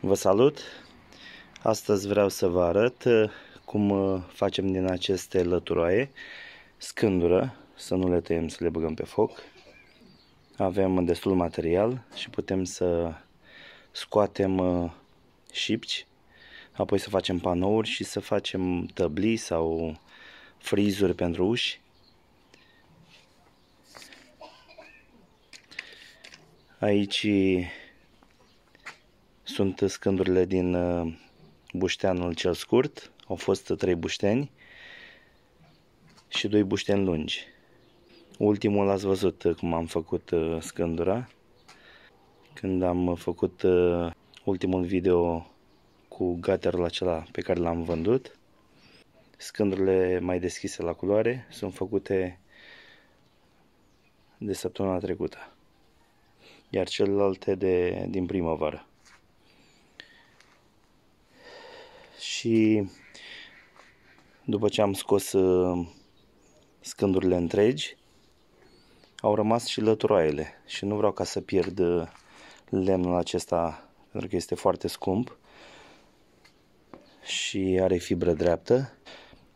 Vă salut! Astăzi vreau să vă arăt uh, cum uh, facem din aceste lăturoaie scândură, să nu le tăiem, să le băgăm pe foc. Avem destul material și putem să scoatem uh, șipci, apoi să facem panouri și să facem tăblii sau frizuri pentru uși. Aici sunt scândurile din uh, bușteanul cel scurt. Au fost trei bușteni și doi bușteni lungi. Ultimul l-ați văzut uh, cum am făcut uh, scândura. Când am făcut ultimul video cu gaterul acela pe care l-am vândut. Scândurile mai deschise la culoare sunt făcute de săptămâna trecută. Iar celelalte de, din primăvară. Și după ce am scos uh, scândurile întregi, au rămas și lăturoaiele și nu vreau ca să pierd uh, lemnul acesta pentru că este foarte scump și are fibră dreaptă.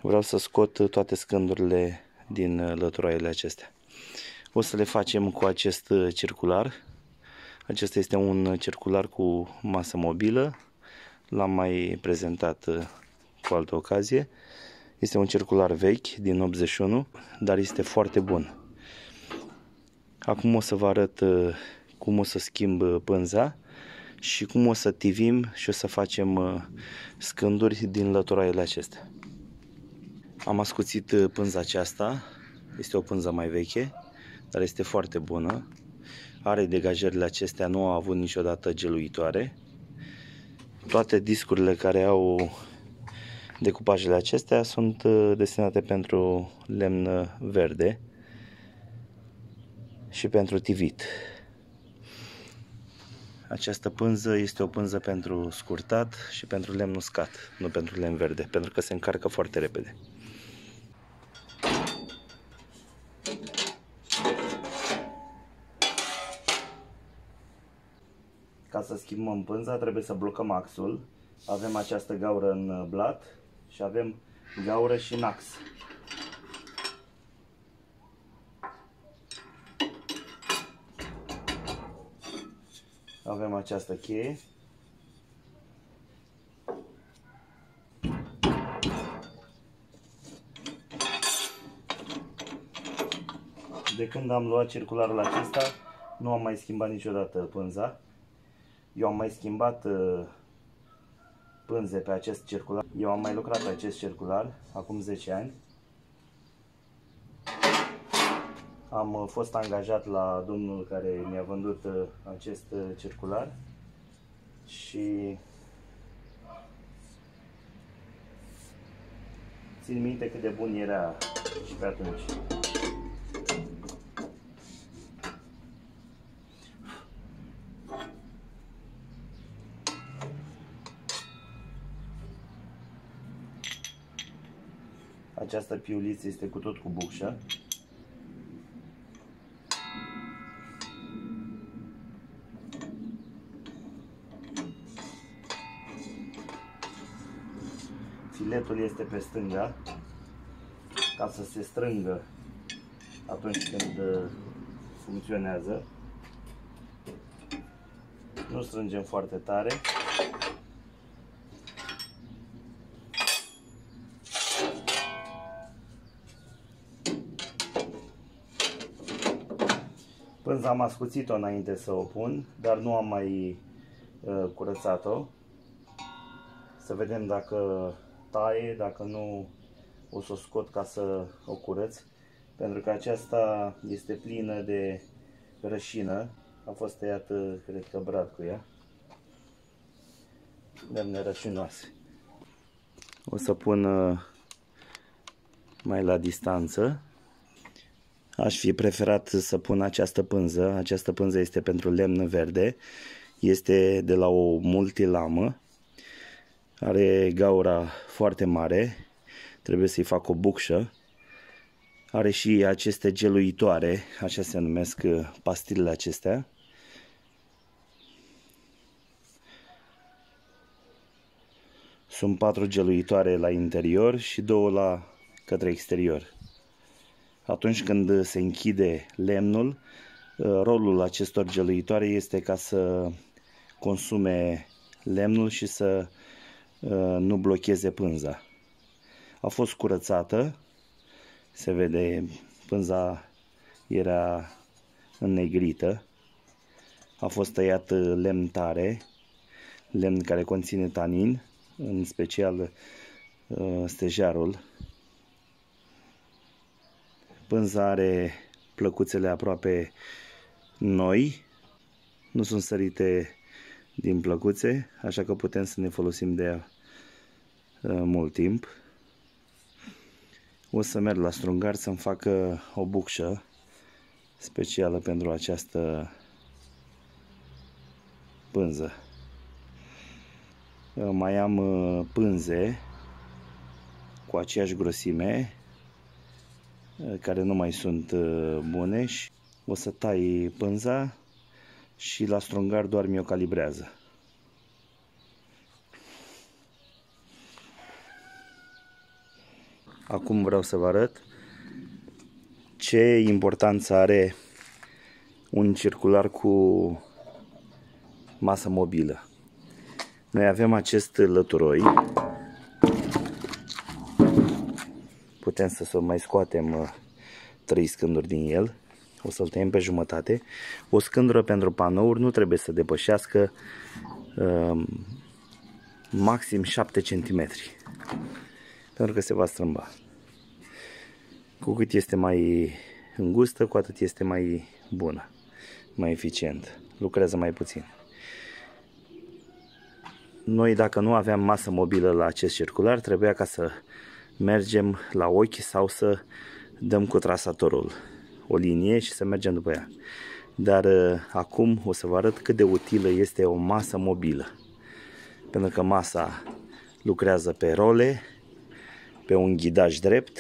Vreau să scot toate scândurile din uh, lăturoaiele acestea. O să le facem cu acest circular. Acesta este un circular cu masă mobilă L-am mai prezentat uh, cu altă ocazie. Este un circular vechi din 81, dar este foarte bun. Acum o să vă arăt uh, cum o să schimb uh, pânza și cum o să tivim și o să facem scânduri din lăturaiele acestea. Am ascuțit pânza aceasta, este o pânză mai veche, dar este foarte bună. Are degajările acestea, nu au avut niciodată geluitoare toate discurile care au decupajele acestea sunt uh, destinate pentru lemn verde și pentru tivit. Această pânză este o pânză pentru scurtat și pentru lemn uscat, nu pentru lemn verde, pentru că se încarcă foarte repede. Ca să schimbăm pânza trebuie să blocăm axul. Avem această gaură în blat și avem gaură și în ax. Avem această cheie. De când am luat circularul acesta, nu am mai schimbat niciodată pânza. Eu am mai schimbat uh, pânze pe acest circular. Eu am mai lucrat pe acest circular acum 10 ani. Am uh, fost angajat la domnul care mi-a vândut uh, acest circular și țin minte cât de bun era și pe atunci. Această piuliță este cu tot cu bucșă. Filetul este pe stânga ca să se strângă atunci când uh, funcționează. Nu strângem foarte tare. Pânza am ascuțit-o înainte să o pun, dar nu am mai uh, curățat-o. Să vedem dacă taie, dacă nu o să o scot ca să o curăț. Pentru că aceasta este plină de rășină. A fost tăiată, cred că, brad cu ea. Lemne rășinoase. O să pun uh, mai la distanță Aș fi preferat să pun această pânză. Această pânză este pentru lemn verde. Este de la o multilamă. Are gaura foarte mare. Trebuie să-i fac o bucșă. Are și aceste geluitoare, așa se numesc uh, pastilele acestea. Sunt patru geluitoare la interior și două la către exterior. Atunci când se închide lemnul, uh, rolul acestor geluitoare este ca să consume lemnul și să uh, nu blocheze pânza. A fost curățată, se vede pânza era înnegrită, a fost tăiat lemn tare, lemn care conține tanin, în special uh, stejarul. Pânza are plăcuțele aproape noi, nu sunt sărite din plăcuțe, așa că putem să ne folosim de ea uh, mult timp. O să merg la strungar să-mi facă o bucșă specială pentru această pânză. Uh, mai am uh, pânze cu aceeași grosime care nu mai sunt bune și o să tai pânza și la strungar doar mi-o calibrează. Acum vreau să vă arăt ce importanță are un circular cu masă mobilă. Noi avem acest lăturoi. Putem să mai scoatem uh, trei scânduri din el o să-l tăiem pe jumătate. O scândură pentru panouri nu trebuie să depășească uh, maxim 7 cm pentru că se va strâmba. Cu cât este mai îngustă, cu atât este mai bună, mai eficient. Lucrează mai puțin. Noi dacă nu aveam masă mobilă la acest circular, trebuia ca să mergem la ochi sau să dăm cu trasatorul o linie și să mergem după ea. Dar uh, acum o să vă arăt cât de utilă este o masă mobilă. Pentru că masa lucrează pe role, pe un ghidaj drept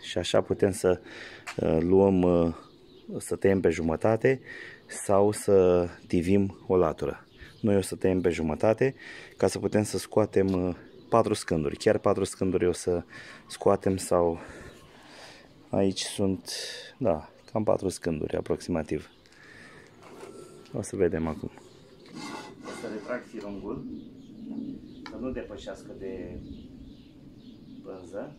și așa putem să uh, luăm, uh, să tăiem pe jumătate sau să tivim o latură. Noi o să tăiem pe jumătate ca să putem să scoatem patru scânduri. Chiar patru scânduri o să scoatem sau aici sunt, da, Cam patru scânduri aproximativ. O să vedem acum. O să retrag firungul, să nu depășească de pânză.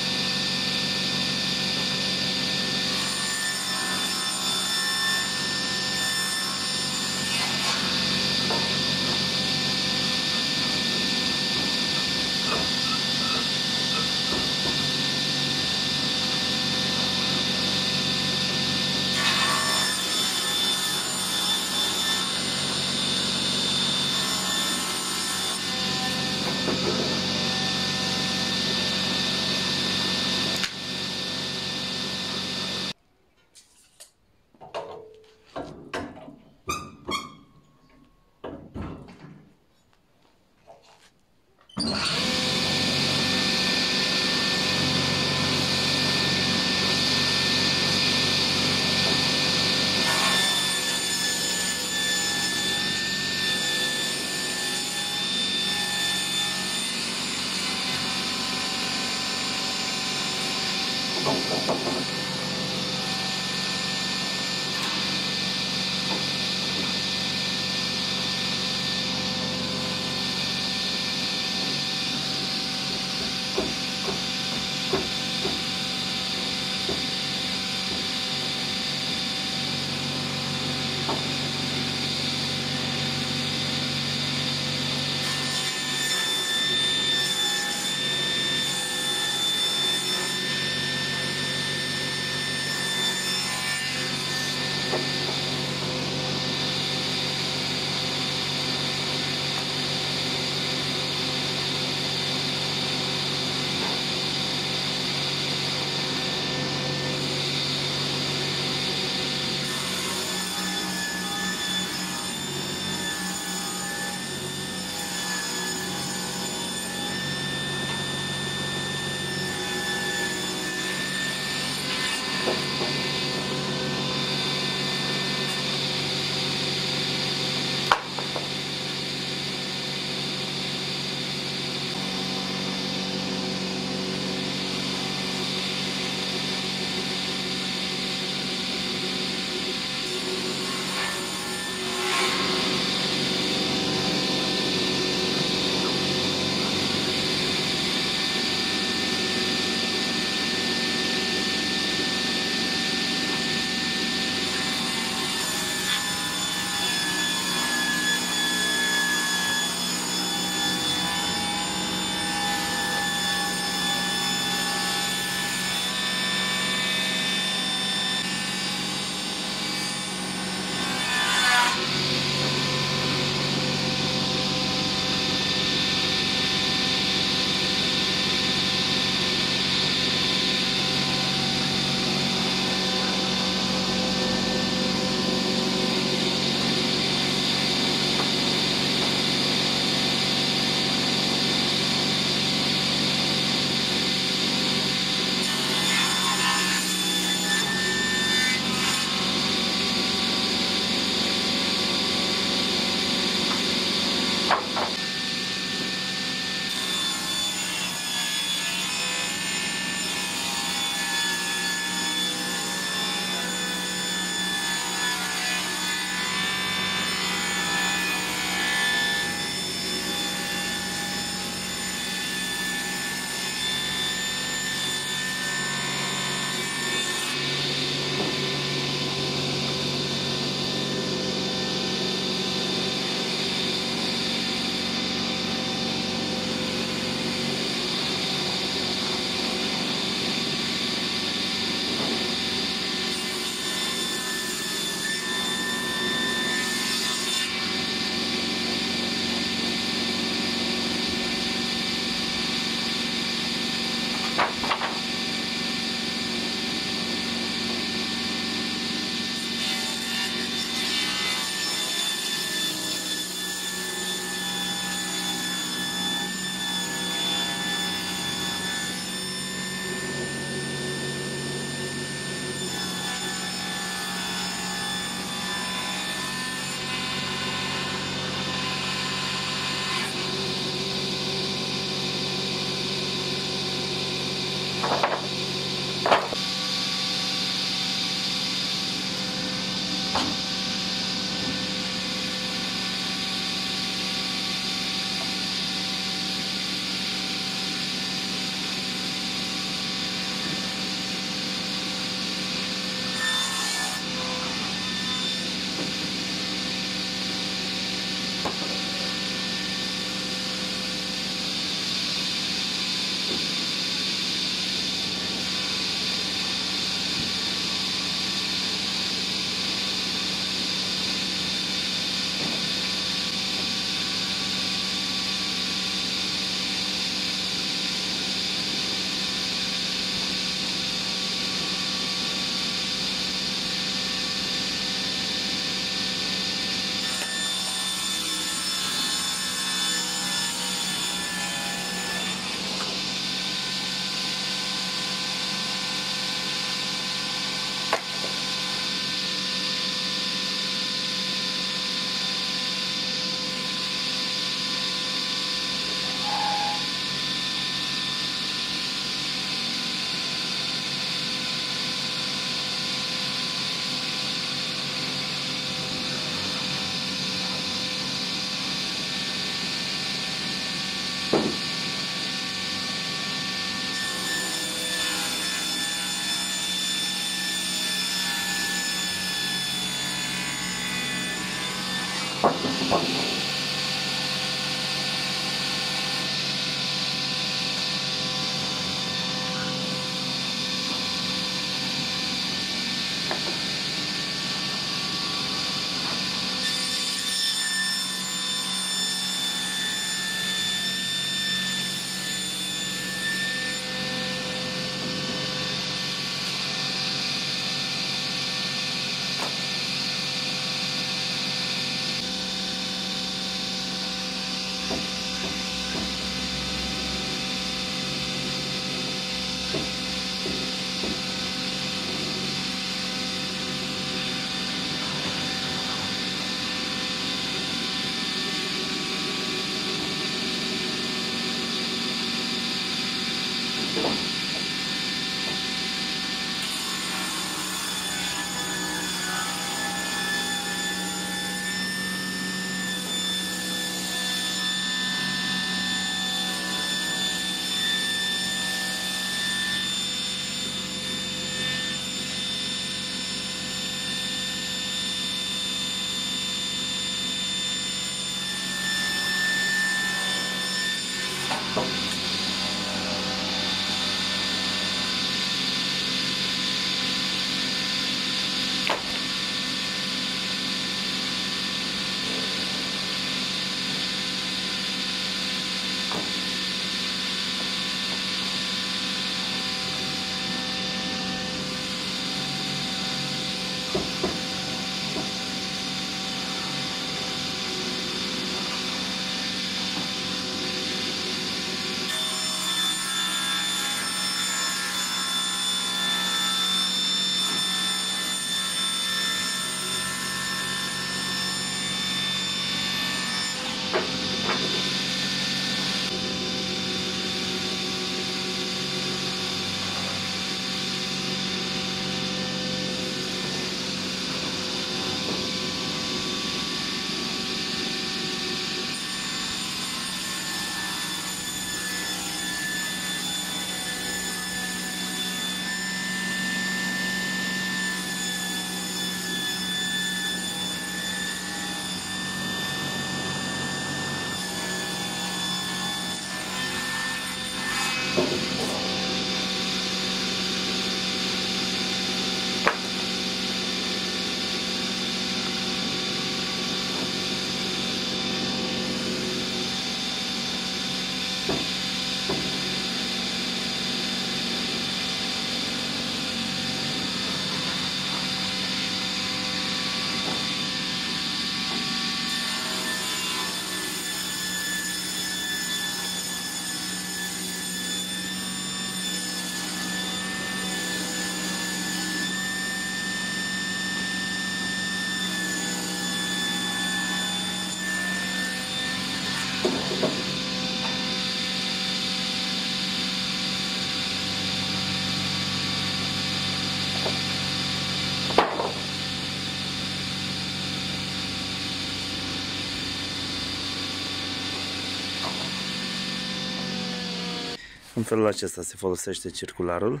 În felul acesta se folosește circularul,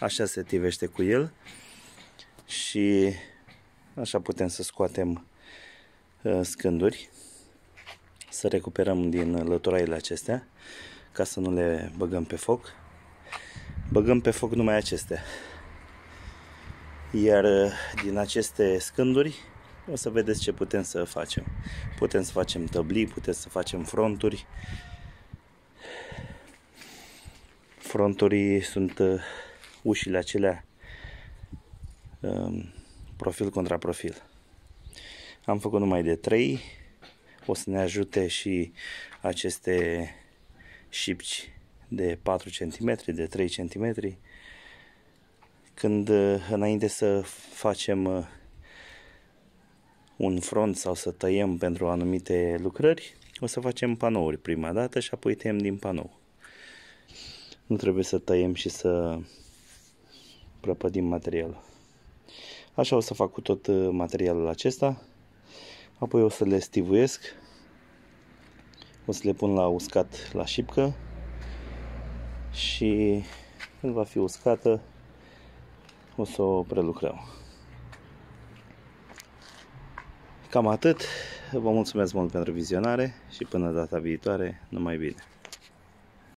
așa se tivește cu el și așa putem să scoatem uh, scânduri, să recuperăm din lăturaile acestea ca să nu le băgăm pe foc. Băgăm pe foc numai acestea. Iar uh, din aceste scânduri o să vedeți ce putem să facem. Putem să facem tăblii, putem să facem fronturi, fronturii sunt uh, ușile acelea um, profil contra profil. Am făcut numai de 3, o să ne ajute și aceste șipci de 4 cm, de 3 cm. Când uh, înainte să facem uh, un front sau să tăiem pentru anumite lucrări, o să facem panouri prima dată și apoi tăiem din panou. Nu trebuie să tăiem și să prăpădim materialul. Așa o să fac cu tot uh, materialul acesta. Apoi o să le stivuiesc. O să le pun la uscat la șipcă. Și când va fi uscată, o să o prelucrăm. Cam atât. vă mulțumesc mult pentru vizionare și până data viitoare, numai bine!